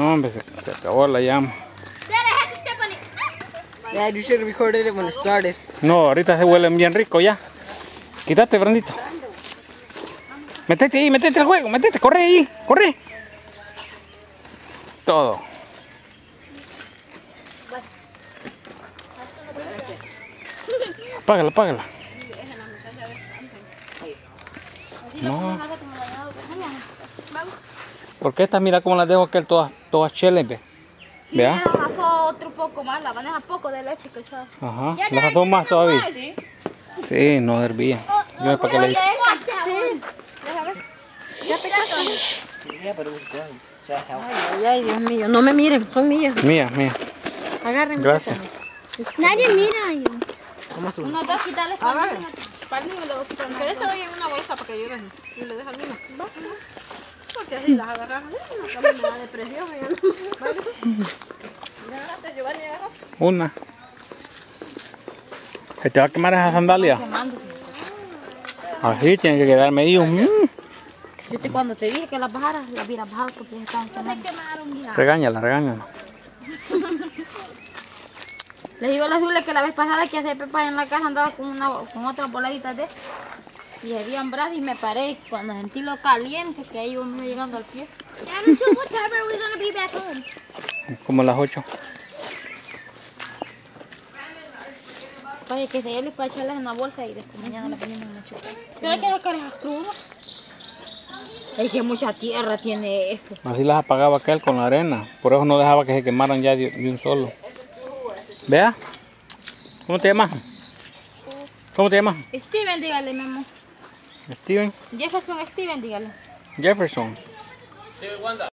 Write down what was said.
No, hombre, se, se acabó la llama. Dad, I had to step on it. Dad, you should have recorded it when it started. No, ahorita se huelen bien rico ya. Quítate, Brandito. Métete ahí, métete al juego, métete, corre ahí, corre. Todo. Apágala, apágala. No. Porque estas, mira cómo las dejo aquel todas, todas cheles, ve. Sí, Vea. le otro poco más, la maneja poco de leche que esa. Ajá. ¿Las pasó más todavía? Sí, no hervía. Yo para qué le hice. Ay, ay, Dios mío, no me miren, son mías. Mía, mía. Agárrenme. Gracias. Nadie mira yo. Unos dos quitales para mí. Para mí me lo ¿Querés te doy en una bolsa para que lleves? Y le al mismo. Porque así las agarras. No me da depresión. Agarraste, Giovanni, agarraste. Una. ¿Se te va a quemar esa sandalia? Así tiene que quedar medio. mm. Yo te, cuando te dije que las bajaras, las hubieras bajado porque ya estaban quemando. Regáñala, regáñala. Les digo a la Julia que la vez pasada que hace Pepa en la casa andaba con, una, con otra boladita de y había brasa y me paré cuando sentí lo caliente que ahí uno llegando al pie. Como las 8. Vaya que se él para echarlas en una bolsa y después mañana la ponemos en la chupa. Pero hay que esas crudas. Es que mucha tierra tiene esto. Así las apagaba aquel con la arena. Por eso no dejaba que se quemaran ya de, de un solo. Vea. ¿Cómo te llamas? ¿Cómo te llamas? Steven, dígale, mi amor. Steven Jefferson Steven, dígale. Jefferson.